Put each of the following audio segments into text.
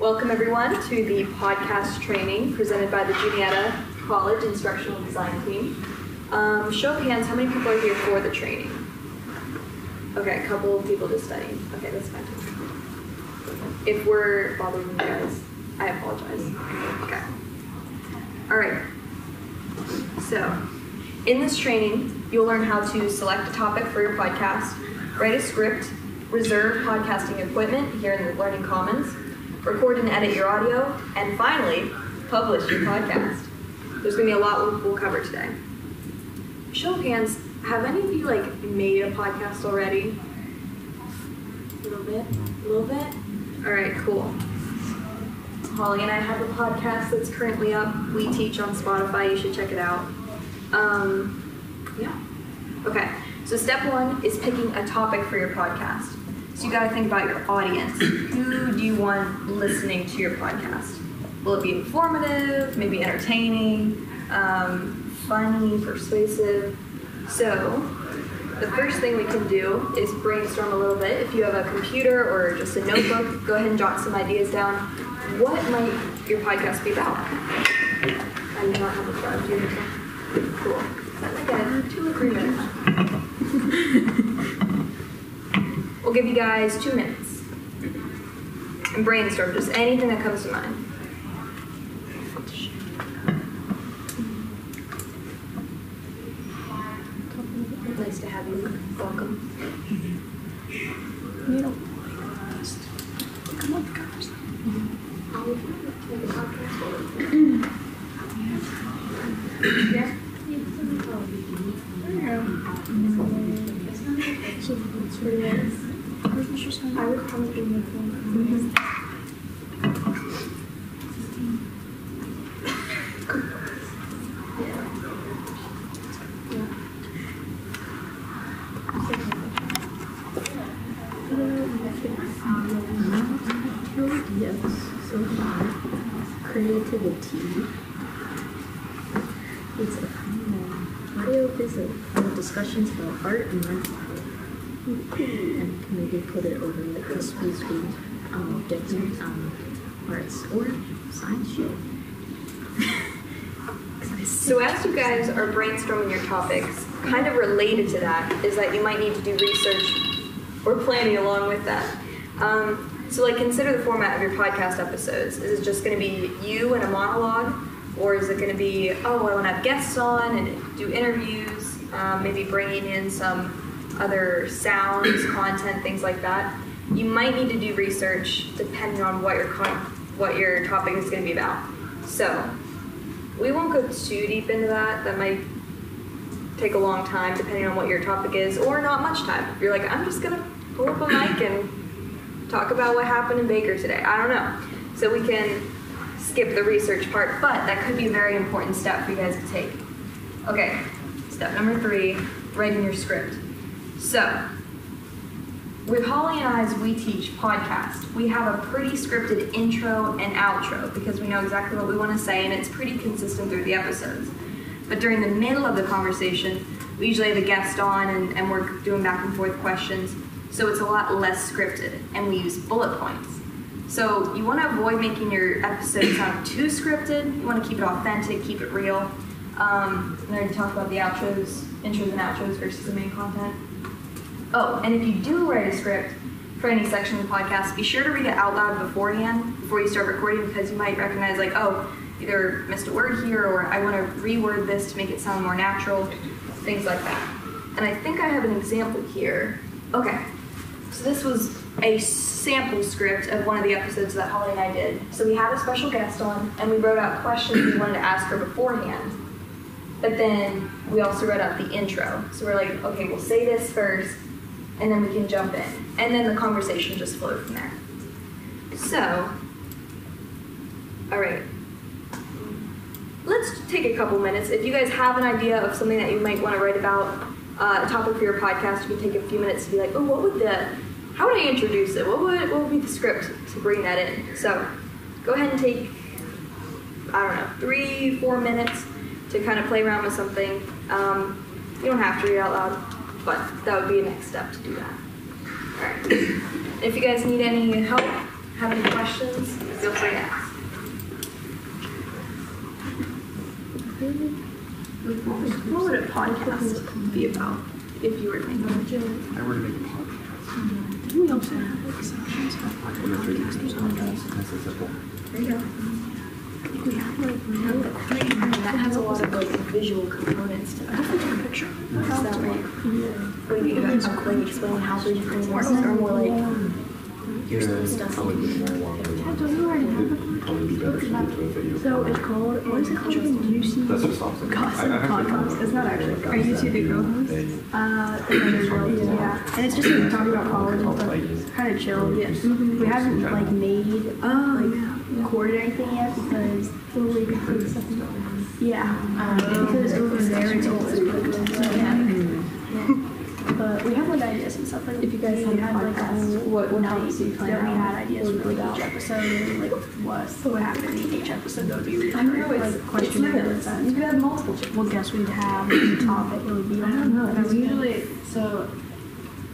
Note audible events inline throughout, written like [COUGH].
Welcome everyone to the podcast training presented by the Juniata College Instructional Design Team. Um, show of hands, how many people are here for the training? Okay, a couple of people just studying. Okay, that's fine. If we're bothering you guys, I apologize. Okay. All right. So, in this training, you'll learn how to select a topic for your podcast, write a script, reserve podcasting equipment here in the Learning Commons, record and edit your audio, and finally, publish your podcast. There's gonna be a lot we'll, we'll cover today. Show of hands, have any of you like made a podcast already? A little bit? A little bit? All right, cool. Holly and I have a podcast that's currently up. We teach on Spotify. You should check it out. Um, yeah. Okay. So step one is picking a topic for your podcast. So you got to think about your audience. Who do you want listening to your podcast? Will it be informative, maybe entertaining, um, funny, persuasive? So the first thing we can do is brainstorm a little bit. If you have a computer or just a notebook, [COUGHS] go ahead and jot some ideas down. What might your podcast be about? I do not have a phone. Do you a? Cool. Again, two or three minutes. [LAUGHS] We'll give you guys two minutes and brainstorm just anything that comes to mind. Nice to have you. Welcome. Come on, guys. Yeah. I would probably make one. Yes, so far. Creativity. It's a um, audio visit of discussions about art and life. And maybe put it over like the sweet sweet um, different um, arts or science shit. So as you guys are brainstorming your topics, kind of related to that is that you might need to do research or planning along with that. Um, so like consider the format of your podcast episodes. Is it just going to be you and a monologue, or is it going to be oh I want to have guests on and do interviews, um, maybe bringing in some other sounds, content, things like that. You might need to do research depending on what your con- what your topic is going to be about. So we won't go too deep into that. That might take a long time depending on what your topic is, or not much time. If you're like, I'm just gonna pull up a mic and talk about what happened in Baker today. I don't know. So we can skip the research part, but that could be a very important step for you guys to take. Okay, step number three, writing your script. So, with Holly and I, as we teach podcast, we have a pretty scripted intro and outro because we know exactly what we want to say and it's pretty consistent through the episodes. But during the middle of the conversation, we usually have a guest on and, and we're doing back and forth questions. So it's a lot less scripted and we use bullet points. So you want to avoid making your episode sound too scripted. You want to keep it authentic, keep it real. Um, and then talk about the outros, intros and outros versus the main content. Oh, and if you do write a script for any section of the podcast, be sure to read it out loud beforehand before you start recording because you might recognize like, oh, either missed a word here or I want to reword this to make it sound more natural, things like that. And I think I have an example here. Okay, so this was a sample script of one of the episodes that Holly and I did. So we had a special guest on and we wrote out questions we wanted to ask her beforehand. But then we also wrote out the intro. So we're like, okay, we'll say this first and then we can jump in. And then the conversation just flowed from there. So, all right. Let's take a couple minutes. If you guys have an idea of something that you might want to write about, uh, a topic for your podcast, you can take a few minutes to be like, oh, what would the, how would I introduce it? What would, what would be the script to bring that in? So, go ahead and take, I don't know, three, four minutes to kind of play around with something. Um, you don't have to read out loud but that would be a next step to do that. Alright. If you guys need any help have any questions, feel free to ask. What would a podcast be about if you were making it? I were to make a podcast. We also have like sections. What if we make a podcast? Nice. There you go. We have like we have a crane and that has a lot of like visual components to it. Definitely picture. Is that right? What do you think about like explaining how 3D printing works or more like here's some stuff that Probably we be more along the lines. don't you already have It'd probably be better suited to a video. So it's called, what is it called again? Juicy That's what stops it. Gossip I- I Podcast. It's not actually Are you two the girl hosts? They- Uh, another girl, yeah. And it's just like talking about college and stuff. Kind of chill. Yes. We haven't like made, like, recorded anything yet because. Well, we can put stuff Yeah. Um, because over there it's super good. So yeah. But we have like ideas and stuff. Like if you guys have had like a what- what night you plan that we had ideas for like each episode and like what what happened in each episode that would be I know, recurring, it's, like questionnaires and You could have multiple what guests we'd have, the topic it would be. I don't know. Because usually, so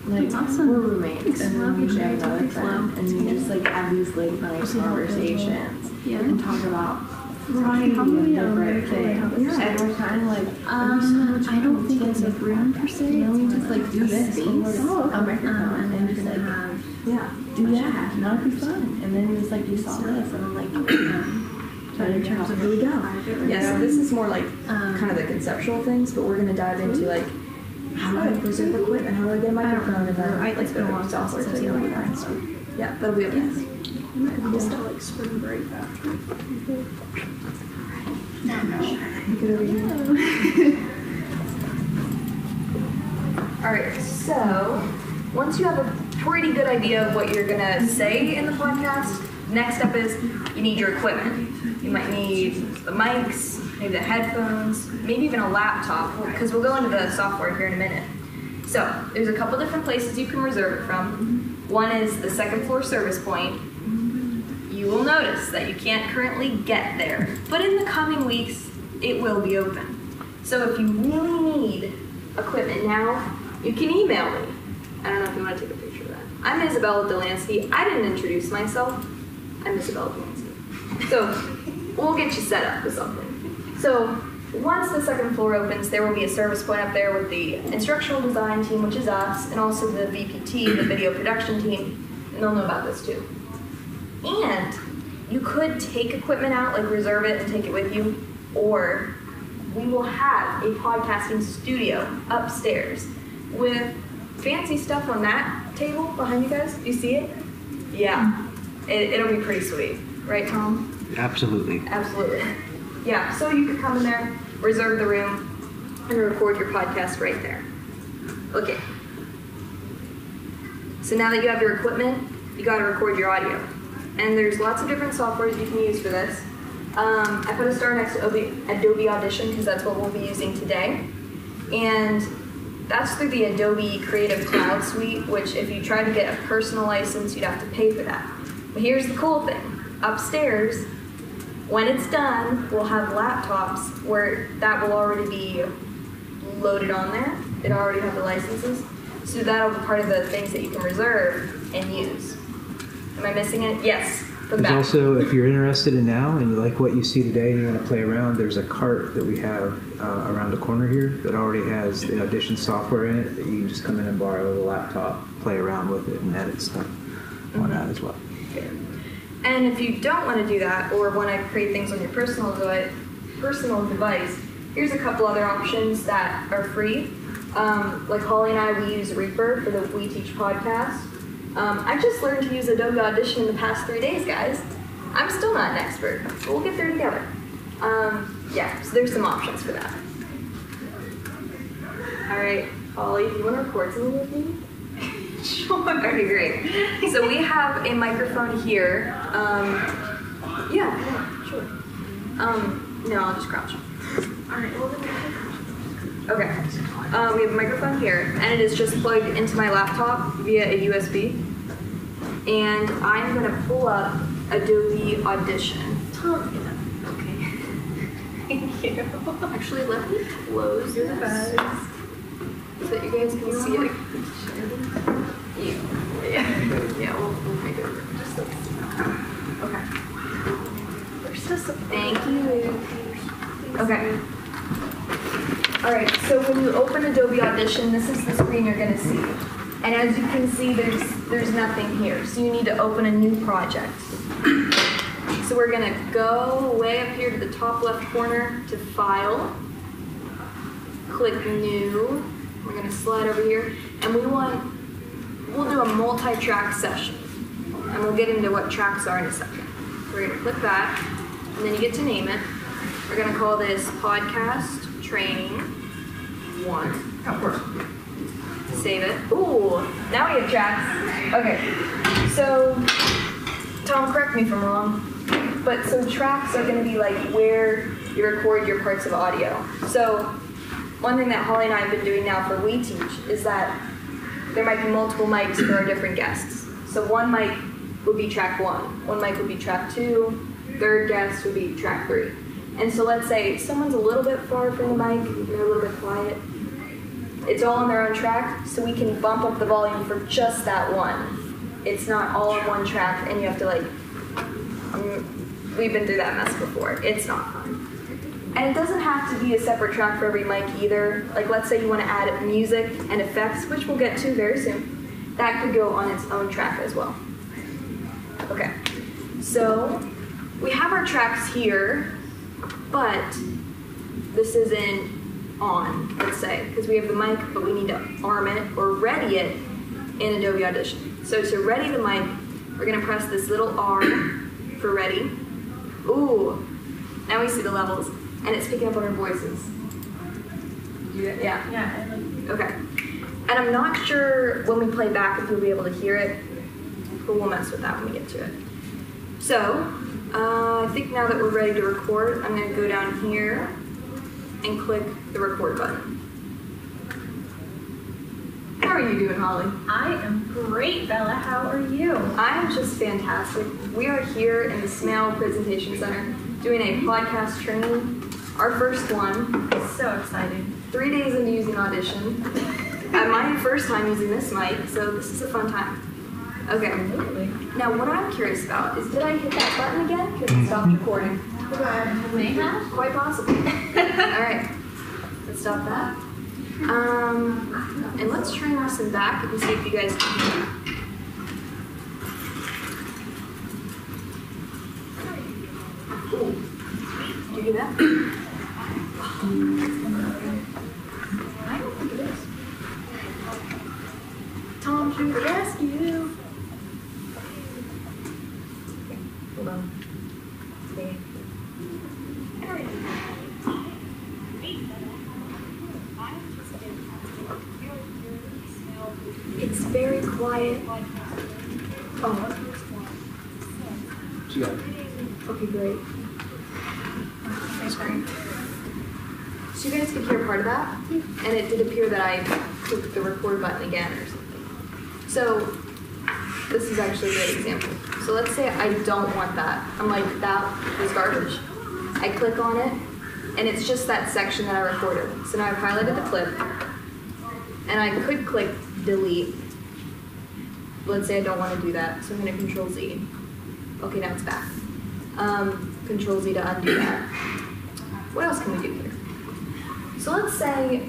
like Awesome. we're roommates, and then we share another friend, and we just like have these late night See how it goes. conversations Yeah. and talk about variety How of um, different have things. in And we're kind of like, Um, I don't think it's a room per se. You know, we just like do this, oh, a microphone, and just like Yeah. do that, and that'll be fun. And then it's like you saw this, and I'm like, so in terms of here we go. Yeah, so this is more like Um, kind of the conceptual things, but we're gonna dive into like how do I preserve equipment, how do I get a microphone, and then like the lot of software software to deal with that. So yeah, that'll be okay. Just to like spring break after. Get over here. All right, so once you have a pretty good idea of what you're gonna say in the podcast, next step is you need your equipment. You might need the mics, maybe the headphones, maybe even a laptop, because we'll go into the software here in a minute. So there's a couple different places you can reserve it from. One is the second floor service point. You will notice that you can't currently get there, but in the coming weeks, it will be open. So if you really need equipment now, you can email me. I don't know if you want to take a picture of that. I'm Isabella Dalansky. I didn't introduce myself. I'm Isabella Dalansky. So we'll get you set up with something. So once the second floor opens, there will be a service point up there with the instructional design team, which is us, and also the VPT, the video production team, and they'll know about this too. And you could take equipment out, like reserve it and take it with you, or we will have a podcasting studio upstairs with fancy stuff on that table behind you guys. Do you see it? Yeah. Mm-hmm. It, it'll be pretty sweet. Right, Tom? Absolutely. Absolutely. [LAUGHS] Yeah, so you could come in there, reserve the room, and record your podcast right there. Okay. So now that you have your equipment, you got to record your audio. And there's lots of different softwares you can use for this. Um, I put a star next to Adobe Audition because that's what we'll be using today. And that's through the Adobe Creative Cloud Suite, which if you try to get a personal license, you'd have to pay for that. But here's the cool thing. Upstairs, when it's done, we'll have laptops where that will already be loaded on there. It already have the licenses. So that'll be part of the things that you can reserve and use. Am I missing it? Yes. There's back. also, if you're interested in now and you like what you see today and you want to play around, there's a cart that we have uh, around the corner here that already has the Audition software in it that you can just come in and borrow a laptop, play around with it, and edit stuff on that as well. And if you don't want to do that or want to create things on your personal device, personal device, here's a couple other options that are free. Um, like Holly and I, we use Reaper for the We Teach podcast. Um, I just learned to use Adobe Audition in the past three days, guys. I'm still not an expert, but we'll get there together. Um, yeah, so there's some options for that. All right, Holly, do you want to record something with me? [LAUGHS] Sure. Okay, great. So we have a microphone here. Um, yeah, yeah, sure. Um, no, I'll just crouch. All right. Well, then Okay. Um, we have a microphone here, and it is just plugged into my laptop via a USB. And I'm gonna pull up Adobe Audition. Tom, okay. [LAUGHS] Thank you. Actually, let me close this so that you guys can see it. Yeah, [LAUGHS] yeah, yeah. We'll, we'll make it. Just like Okay. Thank you. Okay. All right, so when you open Adobe Audition, this is the screen you're gonna see. And as you can see, there's, there's nothing here, so you need to open a new project. So we're gonna go way up here to the top left corner to File, click New, we're gonna slide over here, and we want, we'll do a multi-track session. And we'll get into what tracks are in a second. We're gonna click that, and then you get to name it. We're gonna call this podcast training one. Of course. Save it. Ooh, now we have tracks. Okay, so Tom, correct me if I'm wrong, but so tracks are gonna be like where you record your parts of audio. So one thing that Holly and I have been doing now for We Teach is that there might be multiple mics for our different guests. So one mic would be track one, one mic would be track two, third guest would be track three. And so let's say someone's a little bit far from the mic, they're a little bit quiet. It's all on their own track, so we can bump up the volume for just that one. It's not all on one track, and you have to like. Um, we've been through that mess before. It's not fun. And it doesn't have to be a separate track for every mic either. Like, let's say you want to add music and effects, which we'll get to very soon. That could go on its own track as well. So we have our tracks here, but this isn't on, let's say, because we have the mic, but we need to arm it or ready it in Adobe Audition. So to ready the mic, we're gonna press this little R for ready. Ooh, now we see the levels, and it's picking up on our voices. Yeah. Yeah, Okay. And I'm not sure when we play back if you'll be able to hear it, but we'll mess with that when we get to it. So, uh, I think now that we're ready to record, I'm going to go down here and click the record button. How are you doing, Holly? I am great, Bella. How are you? I am just fantastic. We are here in the Smale Presentation Center doing a podcast training, our first one, So exciting. three days into using Audition. At [LAUGHS] my first time using this mic, so this is a fun time. Okay. Absolutely. Now, what I'm curious about is did I hit that button again? Because it stopped recording. May have? Quite possibly. [LAUGHS] All right. Let's stop that. Um, and let's try and listen back and see if you guys can hear that. Ooh. Did you hear that? I don't think it is. Tom to the rescue. Hold on. Okay. It's very quiet. Oh, She got it. okay, great. Thanks, Frank. So you guys could hear part of that, and it did appear that I clicked the record button again or something. So this is actually a great example. So let's say I don't want that. I'm like, that was garbage. I click on it, and it's just that section that I recorded. So now I've highlighted the clip, and I could click delete. Let's say I don't want to do that, so I'm going to control Z. Okay, now it's back. Um, control Z to undo that. What else can we do here? So let's say,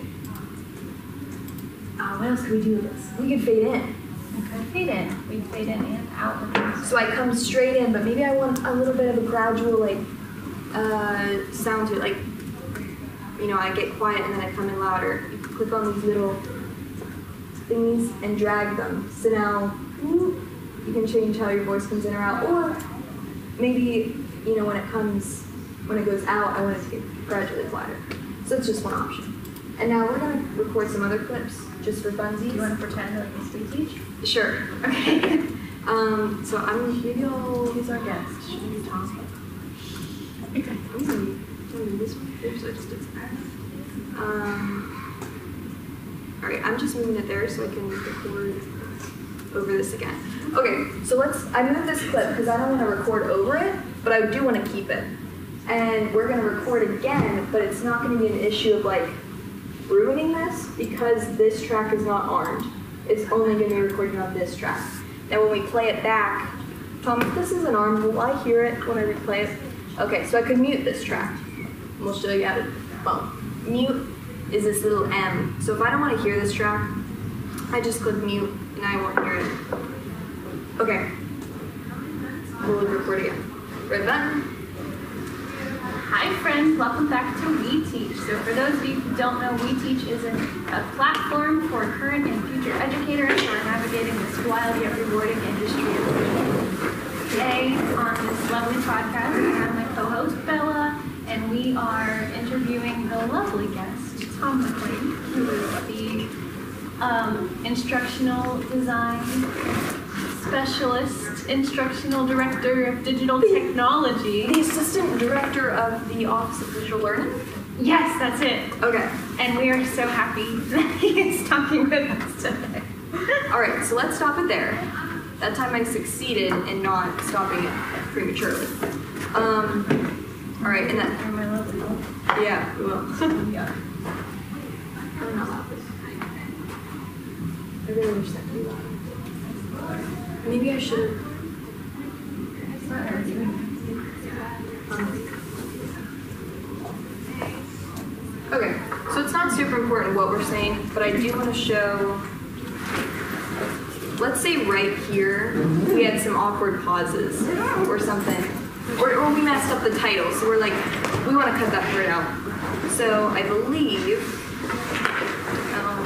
oh, what else can we do with this? We could fade in. Fade in. We fade in and out. So I come straight in, but maybe I want a little bit of a gradual like uh, sound to it. Like, you know, I get quiet and then I come in louder. You can click on these little thingies and drag them. So now you can change how your voice comes in or out. Or maybe, you know, when it comes, when it goes out, I want it to get gradually quieter. So it's just one option. And now we're gonna record some other clips just for funsies. Do you want to pretend like it's Teach? Sure. Okay. [LAUGHS] um, so I'm maybe I'll. Who's our guest? Should we Tom? Okay. This. Oops, I just did. Um. All right, I'm just moving it there so I can record over this again. Okay, so let's. I moved this clip because I don't want to record over it, but I do want to keep it. And we're gonna record again, but it's not gonna be an issue of like ruining this because this track is not armed. It's only going to be recording on this track. Now when we play it back, Tom, if this is an arm, will I hear it when I replay it? Okay, so I could mute this track. we'll show you how to, well, mute is this little M. So if I don't want to hear this track, I just click mute and I won't hear it. Okay. We'll record again. Red button. Hi friends, welcome back to We Teach. So for those of you who don't know, We Teach is a platform for current and future educators who are navigating this wild yet rewarding industry of learning. Today on this lovely podcast, I have my co-host Bella, and we are interviewing the lovely guest, Tom McLean, who is the um, instructional design specialist, instructional director of digital technology. The assistant director of the Office of Visual Learning. Yes, that's it. Okay. And we are so happy [LAUGHS] that he is talking with us today. All right. So let's stop it there. That time I succeeded in not stopping it prematurely. Um. All right, and that. You're my lovely. Yeah, we will. [LAUGHS] Yeah. I'm not loud. I really wish that could be loud. Maybe I should. Okay, so it's not super important what we're saying, but I do want to show. Let's say right here we had some awkward pauses or something, or, or we messed up the title, so we're like, we want to cut that part out. So I believe um,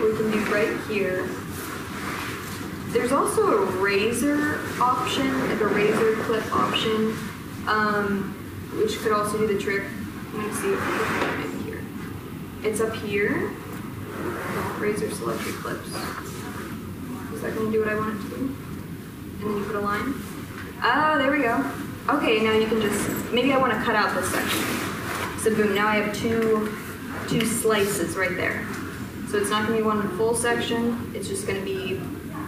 we can do right here. There's also a razor option, like a razor clip option, um, which could also do the trick. Let me see if can here. It's up here. Razor selected clips. Is that going to do what I want it to do? And then you put a line. Ah, there we go. Okay, now you can just maybe I want to cut out this section. So boom, now I have two two slices right there. So it's not going to be one full section. It's just going to be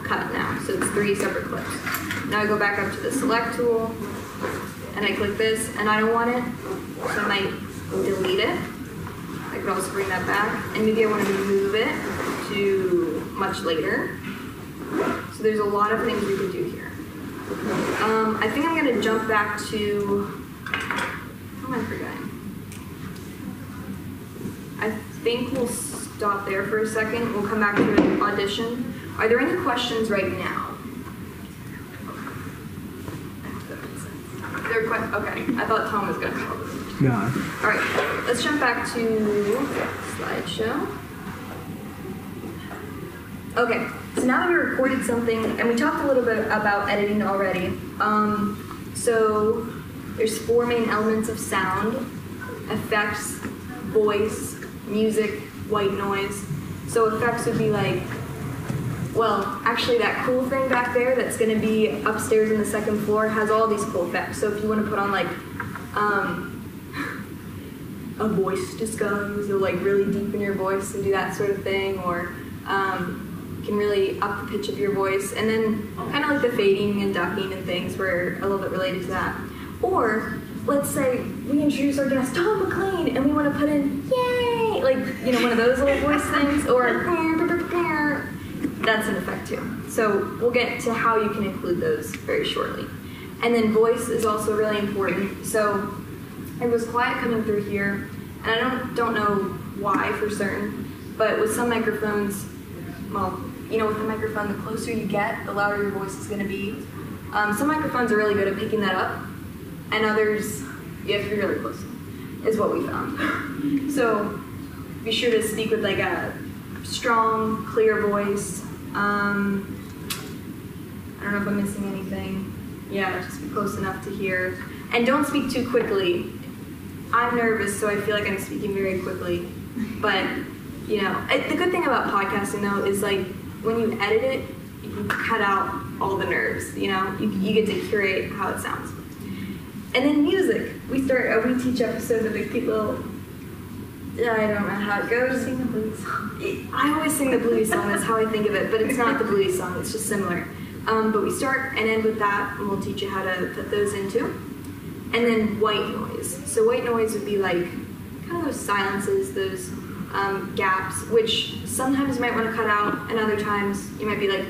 cut now. So it's three separate clips. Now I go back up to the select tool and I click this and I don't want it. So I might delete it. I could also bring that back and maybe I want to move it to much later. So there's a lot of things we can do here. Um, I think I'm going to jump back to. What am I forgetting? I think we'll stop there for a second. We'll come back to an audition. Are there any questions right now? There que- okay. I thought Tom was going to call this. No. All right, let's jump back to slideshow. Okay, so now that we recorded something, and we talked a little bit about editing already. Um, so there's four main elements of sound: effects, voice, music, white noise. So effects would be like, well, actually that cool thing back there that's going to be upstairs in the second floor has all these cool effects. So if you want to put on like um, [LAUGHS] a voice disguise, or like really deepen your voice and do that sort of thing, or um, can really up the pitch of your voice, and then kind of like the fading and ducking and things were a little bit related to that. Or let's say we introduce our guest Tom McLean, and we want to put in yay, like you know one of those little voice things, or that's an effect too. So we'll get to how you can include those very shortly. And then voice is also really important. So it was quiet coming through here, and I don't don't know why for certain, but with some microphones, well, you know, with the microphone, the closer you get, the louder your voice is going to be. Um, some microphones are really good at picking that up, and others you have to be really close. Is what we found. so be sure to speak with like a strong, clear voice. Um, I don't know if I'm missing anything. Yeah, just be close enough to hear. And don't speak too quickly. I'm nervous, so I feel like I'm speaking very quickly. But, you know, it, the good thing about podcasting, though, is like when you edit it, you can cut out all the nerves, you know? You, you get to curate how it sounds. And then music. We start, uh, we teach episodes of Big People. I don't know how it goes. Sing the blues song. I always sing the blues song. That's how I think of it, but it's not the blues song. It's just similar. Um, but we start and end with that, and we'll teach you how to put those into. And then white noise. So white noise would be like kind of those silences, those um, gaps, which sometimes you might want to cut out, and other times you might be like,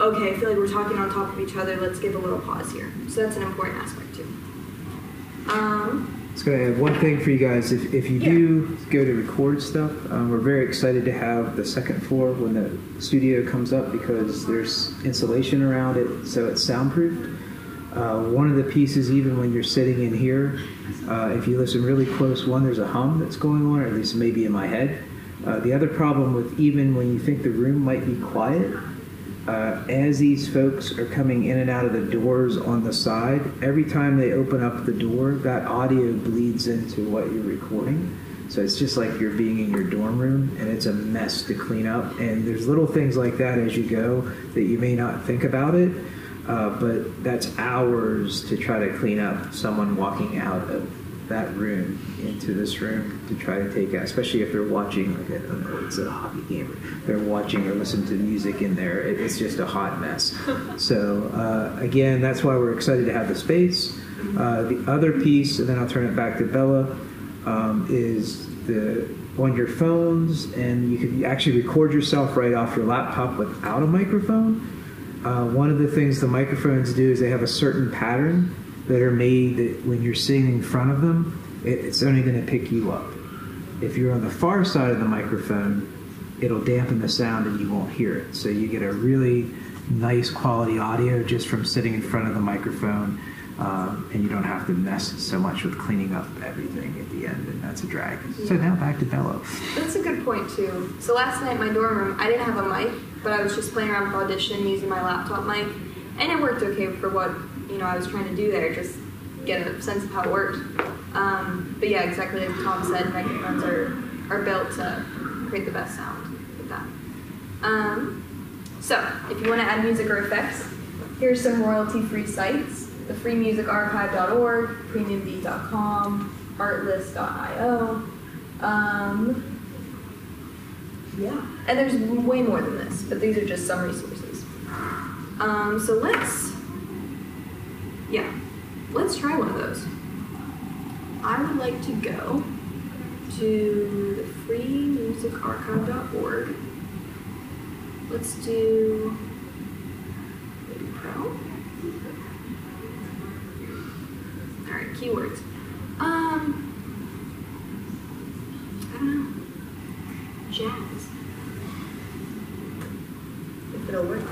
okay, I feel like we're talking on top of each other. Let's give a little pause here. So that's an important aspect. Um, Just gonna add one thing for you guys. If, if you do go to record stuff, um, we're very excited to have the second floor when the studio comes up because there's insulation around it, so it's soundproofed. Uh, one of the pieces, even when you're sitting in here, uh, if you listen really close, one there's a hum that's going on, or at least maybe in my head. Uh, the other problem with even when you think the room might be quiet, uh, as these folks are coming in and out of the doors on the side, every time they open up the door, that audio bleeds into what you're recording. So it's just like you're being in your dorm room, and it's a mess to clean up. And there's little things like that as you go that you may not think about it, uh, but that's hours to try to clean up someone walking out of that room into this room to try to take out, especially if they're watching, like, I don't know, it's a hockey game. They're watching or listening to music in there. It, it's just a hot mess. [LAUGHS] so, uh, again, that's why we're excited to have the space. Uh, the other piece, and then I'll turn it back to Bella, um, is the on your phones, and you can actually record yourself right off your laptop without a microphone. Uh, one of the things the microphones do is they have a certain pattern that are made that when you're sitting in front of them, it, it's only going to pick you up. If you're on the far side of the microphone, it'll dampen the sound and you won't hear it. So you get a really nice quality audio just from sitting in front of the microphone, um, and you don't have to mess so much with cleaning up everything at the end, and that's a drag. So now back to Bella. That's a good point too. So last night in my dorm room, I didn't have a mic, but I was just playing around with Audition using my laptop mic, and it worked okay for what you know I was trying to do there. Just get a sense of how it worked. Um, but yeah, exactly like Tom said, microphones are are built to create the best sound with that. Um, so if you want to add music or effects, here's some royalty-free sites: the freemusicarchive.org, premiumbeat.com, artlist.io. Um, yeah, and there's way more than this, but these are just some resources. Um, so let's, yeah, let's try one of those. I would like to go to the freemusicarchive.org. Let's do maybe Pro. All right, keywords. Um, I don't know jazz. If it'll work.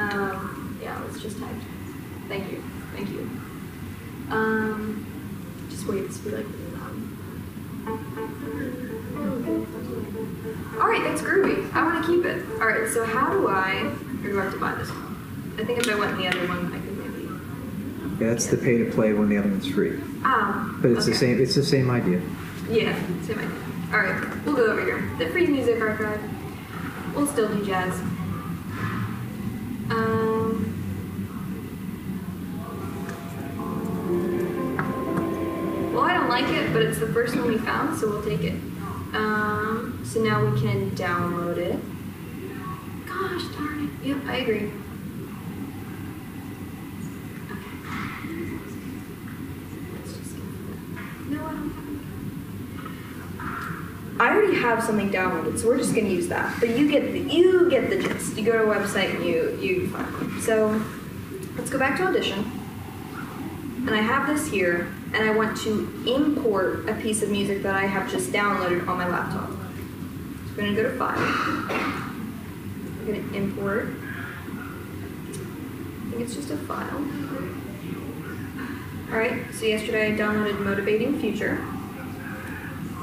Um, yeah, let's just type. Thank you. Thank you. Um, just wait, this will be like really loud. Alright, that's groovy. I want to keep it. Alright, so how do I, or do I have to buy this one? I think if I went in the other one, I could maybe. Yeah, that's the pay to play when the other one's free. Oh. But it's the same. It's the same idea. Yeah, same idea. All right, we'll go over here. The Free Music Archive. We'll still do jazz. But it's the first one we found, so we'll take it. Um, so now we can download it. Gosh darn it. Yep, I agree. Okay. Let's just go. No, I already have something downloaded, so we're just gonna use that. But you get the you get the gist. You go to a website and you you find. So let's go back to audition. And I have this here, and I want to import a piece of music that I have just downloaded on my laptop. So I'm gonna go to File. I'm gonna import. I think it's just a file. All right. So yesterday I downloaded Motivating Future.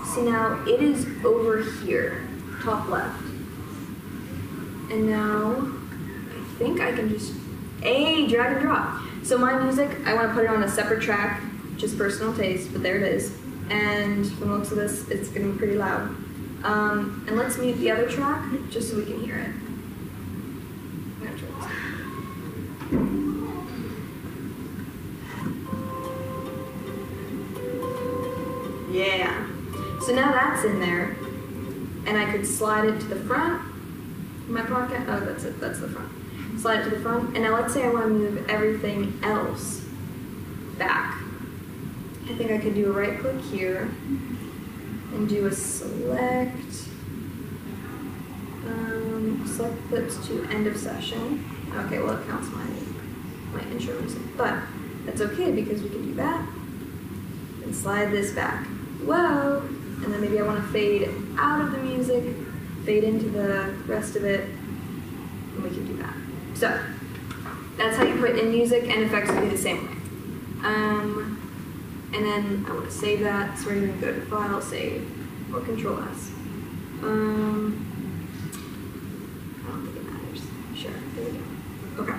See now it is over here, top left. And now I think I can just a drag and drop. So my music, I want to put it on a separate track, just personal taste, but there it is. And from the looks of this, it's gonna be pretty loud. Um, and let's mute the other track just so we can hear it. Yeah. So now that's in there, and I could slide it to the front. My pocket. Oh, that's it. That's the front. Slide it to the front, and now let's say I want to move everything else back. I think I could do a right click here and do a select. Um, select clips to end of session. Okay, well, it counts my, my intro music, but that's okay because we can do that. And slide this back. Whoa! And then maybe I want to fade out of the music, fade into the rest of it, and we can do that. So, that's how you put in music and effects will be the same way. Um, and then I want to save that, so we're going to go to File, Save, or Control S. Um, I don't think it matters. Sure, there we go. Okay.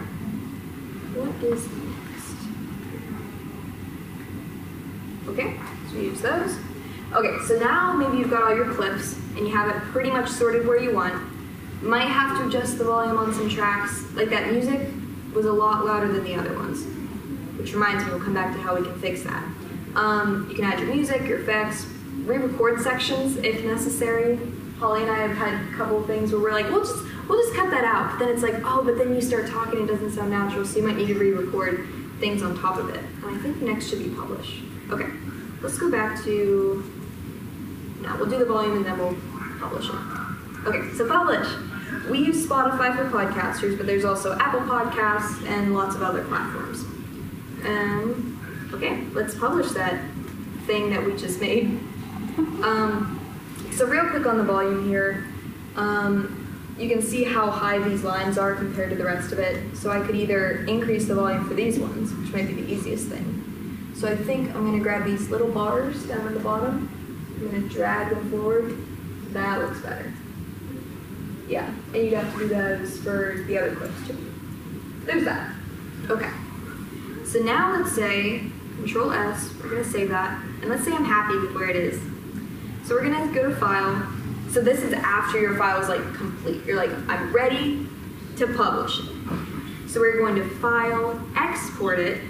What is next? Okay, so use those. Okay, so now maybe you've got all your clips and you have it pretty much sorted where you want. Might have to adjust the volume on some tracks. Like that music was a lot louder than the other ones. Which reminds me, we'll come back to how we can fix that. Um, you can add your music, your effects, re-record sections if necessary. Holly and I have had a couple of things where we're like, we'll just we'll just cut that out. But then it's like, oh, but then you start talking, it doesn't sound natural, so you might need to re-record things on top of it. And I think next should be publish. Okay, let's go back to. No, we'll do the volume and then we'll publish it. Okay, so publish. We use Spotify for podcasters, but there's also Apple Podcasts and lots of other platforms. Um, okay, let's publish that thing that we just made. Um, so real quick on the volume here, um, you can see how high these lines are compared to the rest of it. So I could either increase the volume for these ones, which might be the easiest thing. So I think I'm gonna grab these little bars down at the bottom. I'm gonna drag them forward. That looks better. Yeah, and you'd have to do those for the other clips too. There's that. Okay. So now let's say Control S, we're gonna save that, and let's say I'm happy with where it is. So we're gonna go to File. So this is after your file is like complete. You're like, I'm ready to publish it. So we're going to File, Export it.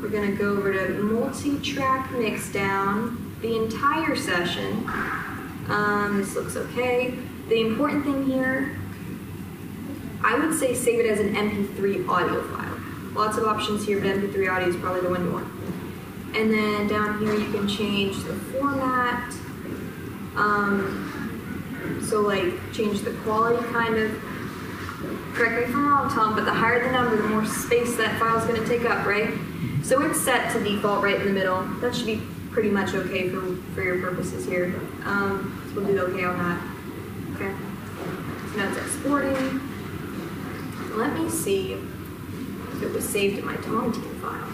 We're gonna go over to Multi-Track mix down the entire session. Um, this looks okay. The important thing here, I would say save it as an MP3 audio file. Lots of options here, but MP3 audio is probably the one you want. And then down here you can change the format. Um, so like change the quality kind of. Correct me if I'm wrong, Tom, but the higher the number, the more space that file is gonna take up, right? So it's set to default right in the middle. That should be pretty much okay for, for your purposes here. Um, so we'll do okay on that. Okay. So now it's exporting. Let me see it was saved in my Tom team file.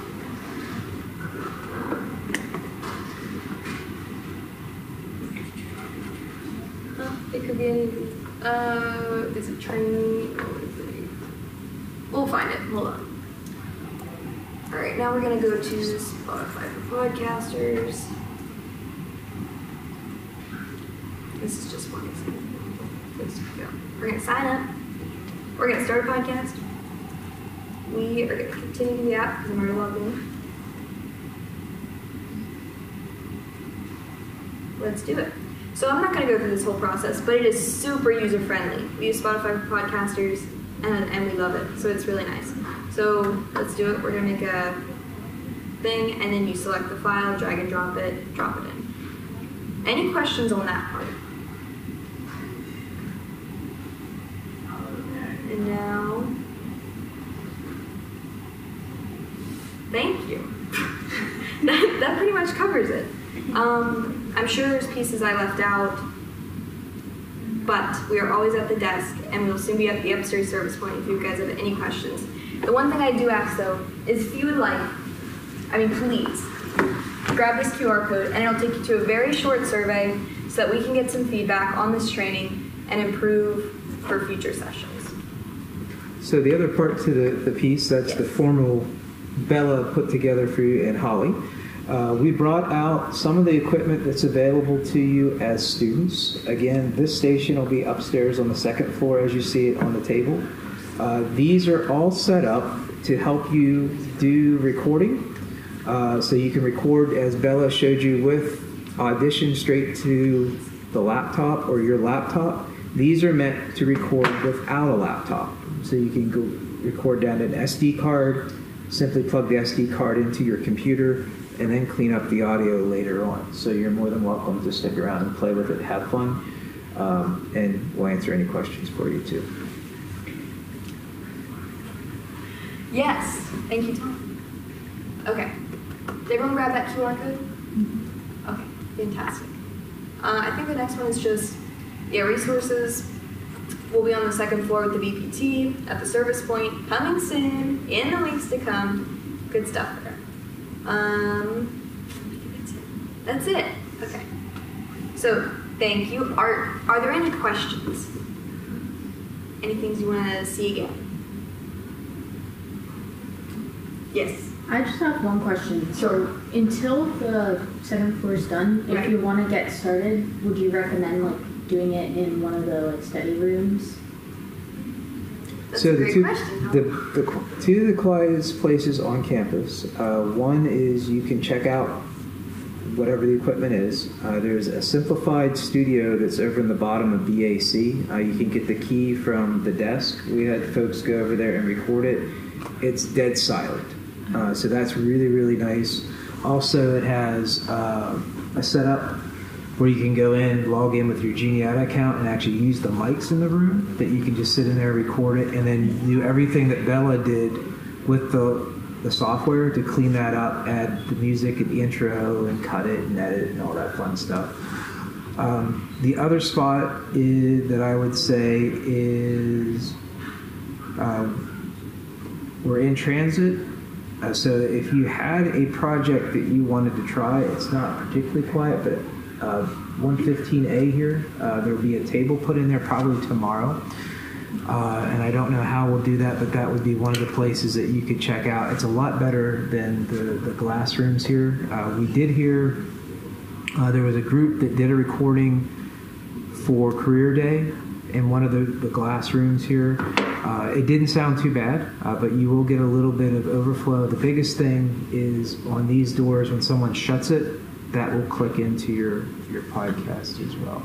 It could be any of these. Uh, is it training? We'll find it. Hold on. All right, now we're gonna go to Spotify for podcasters. This is just one example. We're gonna sign up. We're gonna start a podcast. We are gonna continue to the app because I'm already logged in. Let's do it. So I'm not gonna go through this whole process, but it is super user friendly. We use Spotify for podcasters, and and we love it. So it's really nice. So let's do it. We're gonna make a thing, and then you select the file, drag and drop it, drop it in. Any questions on that part? And now, thank you. [LAUGHS] that, that pretty much covers it. Um, I'm sure there's pieces I left out, but we are always at the desk, and we'll soon be at the upstairs service point if you guys have any questions. The one thing I do ask though is if you would like, I mean, please grab this QR code, and it'll take you to a very short survey so that we can get some feedback on this training and improve for future sessions. So the other part to the, the piece, that's the formal Bella put together for you and Holly. Uh, we brought out some of the equipment that's available to you as students. Again, this station will be upstairs on the second floor as you see it on the table. Uh, these are all set up to help you do recording. Uh, so you can record, as Bella showed you, with Audition straight to the laptop or your laptop. These are meant to record without a laptop. So you can go record down an SD card, simply plug the SD card into your computer, and then clean up the audio later on. So you're more than welcome to stick around and play with it, have fun. um, and we'll answer any questions for you too. Yes. Thank you, Tom. Okay. Did everyone grab that QR code? Okay. Fantastic. Uh, I think the next one is just yeah resources. We'll be on the second floor with the VPT at the service point, coming soon in the weeks to come. Good stuff there. Um, that's it. That's it. Okay. So thank you. Are are there any questions? Any things you want to see again? Yes. I just have one question. So until the second floor is done, Right. if you want to get started, would you recommend like doing it in one of the like study rooms? That's so a the two, question. the, the two of the quietest places on campus. Uh, one is you can check out whatever the equipment is. Uh, there's a simplified studio that's over in the bottom of BAC. Uh, you can get the key from the desk. We had folks go over there and record it. It's dead silent, uh, so that's really really nice. Also, it has uh, a setup where you can go in, log in with your Geniata account, and actually use the mics in the room. That you can just sit in there, record it, and then do everything that Bella did with the the software to clean that up, add the music and the intro, and cut it and edit and all that fun stuff. Um, the other spot is, that I would say is um, we're in transit. Uh, so if you had a project that you wanted to try, it's not particularly quiet, but uh, 115A here, uh, there will be a table put in there probably tomorrow. Uh, and I don't know how we'll do that, but that would be one of the places that you could check out. It's a lot better than the, the glass rooms here. Uh, we did hear uh, there was a group that did a recording for Career Day in one of the, the glass rooms here. Uh, it didn't sound too bad, uh, but you will get a little bit of overflow. The biggest thing is on these doors when someone shuts it, that will click into your your podcast as well.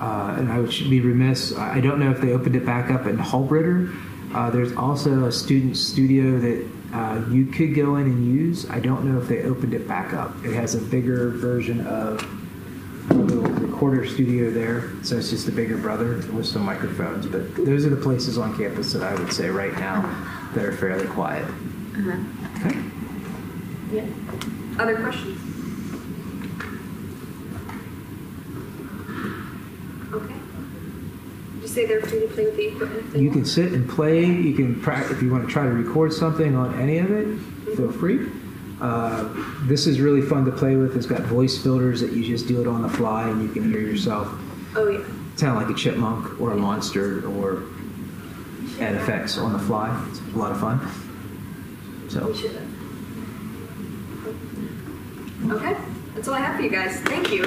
Uh, and I would should be remiss. I don't know if they opened it back up in Hullbritter. Uh, there's also a student studio that uh, you could go in and use. I don't know if they opened it back up. It has a bigger version of a little recorder studio there, so it's just a bigger brother with some microphones. But those are the places on campus that I would say right now that are fairly quiet. Uh-huh. Okay. Yeah. Other questions? Okay. Did you say they're free to play with the equipment? You can sit and play. You can pra- if you want to try to record something on any of it, feel free. Uh, this is really fun to play with. It's got voice filters that you just do it on the fly and you can hear yourself Oh yeah. sound like a chipmunk or a monster or add effects on the fly. It's a lot of fun. So. We should have. Okay. That's all I have for you guys. Thank you.